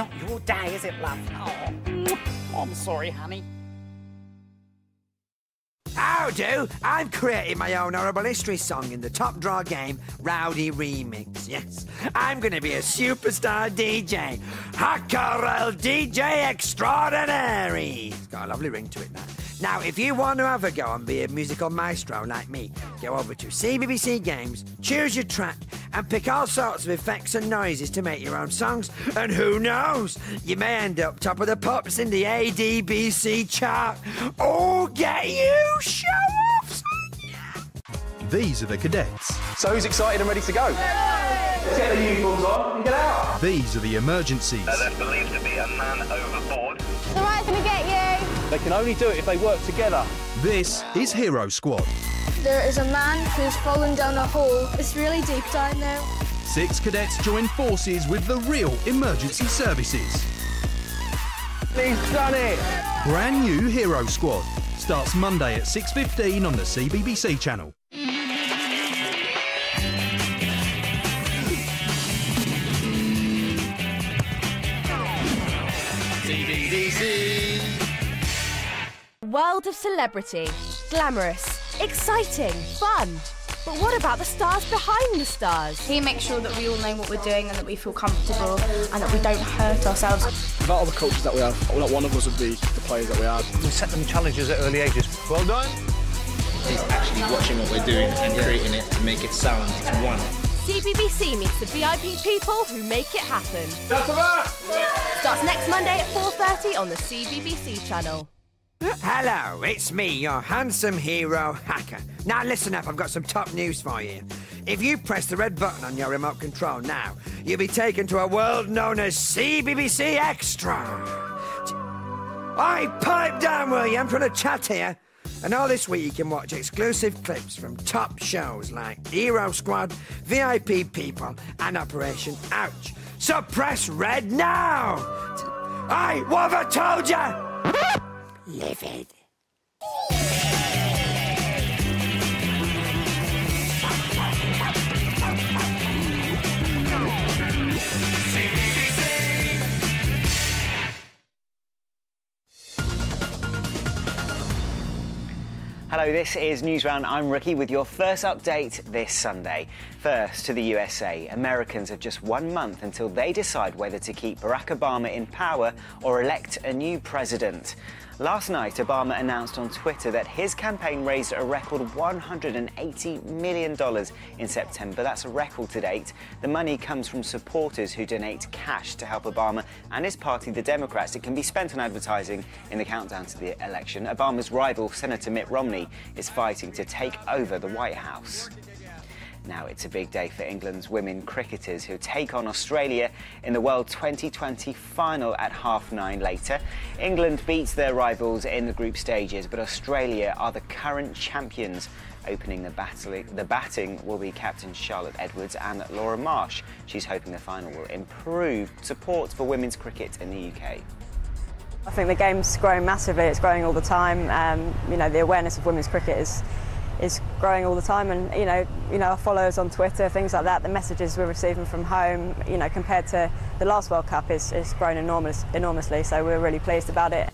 not your day, is it, love? Oh, I'm sorry, honey. How do? I'm creating my own horrible history song in the top draw game, Rowdy Remix. Yes, I'm going to be a superstar DJ, Hackerel DJ Extraordinary. It's got a lovely ring to it now. Now, if you want to have a go and be a musical maestro like me, go over to CBBC Games, choose your track, and pick all sorts of effects and noises to make your own songs. And who knows, you may end up top of the pops in the CBBC chart. Oh, get you, show off! These are the cadets. So who's excited and ready to go? Let's get the uniforms on and get out. These are the emergencies. There's believed to be a man overboard. The right's gonna get you. They can only do it if they work together. This is Hero Squad. There is a man who's fallen down a hole. It's really deep down there. Six cadets join forces with the real emergency services. He's done it. Brand new Hero Squad starts Monday at 6:15 on the CBBC channel. World of celebrity. Glamorous, exciting, fun. But what about the stars behind the stars? He makes sure that we all know what we're doing and that we feel comfortable and that we don't hurt ourselves. Without all the coaches that we have, not one of us would be the players that we are. We set them challenges at early ages. Well done. He's actually watching what we're doing and creating it to make it sound one. CBBC meets the VIP people who make it happen. That's a wrap. Starts next Monday at 4.30 on the CBBC channel. Hello, it's me, your handsome hero hacker. Now listen up, I've got some top news for you. If you press the red button on your remote control now, you'll be taken to a world known as CBBC Extra. I pipe down, will you? I'm trying to chat here. And all this week you can watch exclusive clips from top shows like Hero Squad, VIP People, and Operation Ouch. So press red now! I, I told you? Livid. Hello, this is Newsround. I'm Ricky with your first update this Sunday. First to the USA. Americans have just one month until they decide whether to keep Barack Obama in power or elect a new president. Last night, Obama announced on Twitter that his campaign raised a record $180 million in September. That's a record to date. The money comes from supporters who donate cash to help Obama and his party, the Democrats. It can be spent on advertising in the countdown to the election. Obama's rival, Senator Mitt Romney, is fighting to take over the White House. Now it's a big day for England's women cricketers who take on Australia in the World 2020 final at half nine later. England beats their rivals in the group stages, but Australia are the current champions. Opening the, battling, the batting will be captain Charlotte Edwards and Laura Marsh. She's hoping the final will improve support for women's cricket in the UK. I think the game's growing massively. It's growing all the time. Um, you know, the awareness of women's cricket is is growing all the time and you know you know our followers on Twitter things like that the messages we're receiving from home you know compared to the last World Cup is, is grown enormous enormously so we're really pleased about it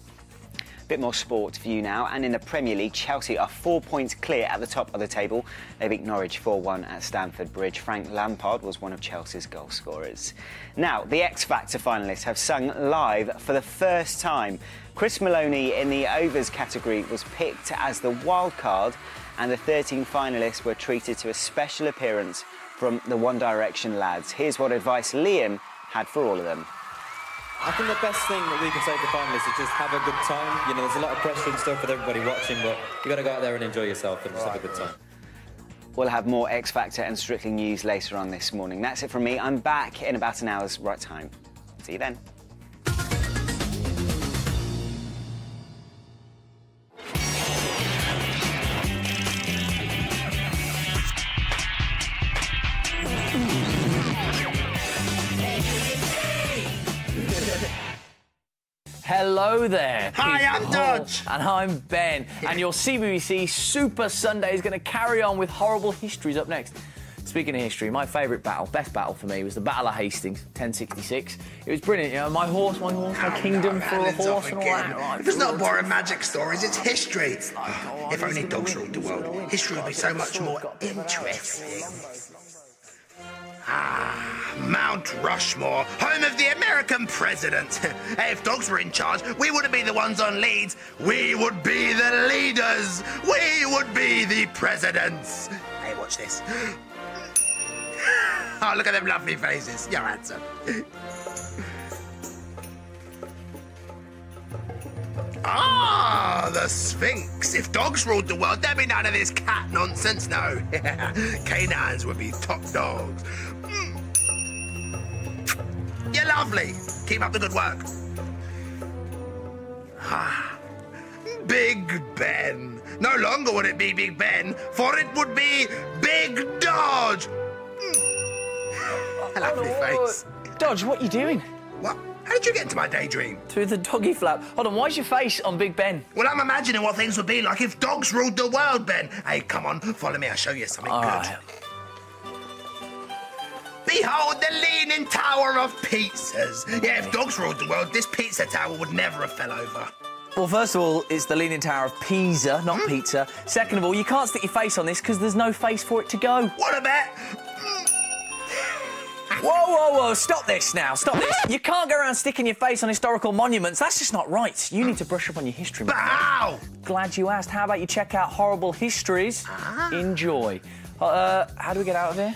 Bit more sport for you now, and in the Premier League, Chelsea are four points clear at the top of the table. They beat Norwich 4 1 at Stamford Bridge. Frank Lampard was one of Chelsea's goal scorers. Now, the X Factor finalists have sung live for the first time. Chris Maloney in the overs category was picked as the wild card, and the 13 finalists were treated to a special appearance from the One Direction lads. Here's what advice Liam had for all of them. I think the best thing that we can say to finalists is just have a good time. You know, there's a lot of pressure and stuff with everybody watching, but you got to go out there and enjoy yourself and just have a good time. We'll have more X Factor and Strictly News later on this morning. That's it from me. I'm back in about an hour's right time. See you then. Hello there. Hi, I'm. Dodge. And I'm Ben. And your CBBC Super Sunday is going to carry on with horrible histories up next. Speaking of history, my favourite battle, best battle for me, was the Battle of Hastings, 1066. It was brilliant, you know, my horse, my horse, my kingdom for a horse and all that. If it's not boring magic stories, it's history. Oh, if only dogs ruled the world, history would be so much more interesting. Ah, Mount Rushmore, home of the American president. if dogs were in charge, we wouldn't be the ones on leads. We would be the leaders. We would be the presidents. Hey, watch this. oh, look at them lovely faces. You're handsome. Ah, the Sphinx. If dogs ruled the world, there'd be none of this cat nonsense, no. Canines would be top dogs. Mm. You're lovely. Keep up the good work. Ah, Big Ben. No longer would it be Big Ben, for it would be Big Dodge. Mm. Lovely face. Dodge, what are you doing? What? How did you get into my daydream? Through the doggy flap. Hold on, why's your face on Big Ben? Well, I'm imagining what things would be like if dogs ruled the world, Ben. Hey, come on, follow me. I'll show you something All good. right. Behold the leaning tower of pizzas. Yeah, if dogs ruled the world, this pizza tower would never have fell over. Well, first of all, it's the Leaning Tower of Pisa, not Hmm? pizza. Second of all, you can't stick your face on this because there's no face for it to go. What a bet! Whoa, whoa, whoa, stop this now, stop this. You can't go around sticking your face on historical monuments. That's just not right. You need to brush up on your history. My Glad you asked. How about you check out Horrible Histories? Enjoy. Uh, how do we get out of here?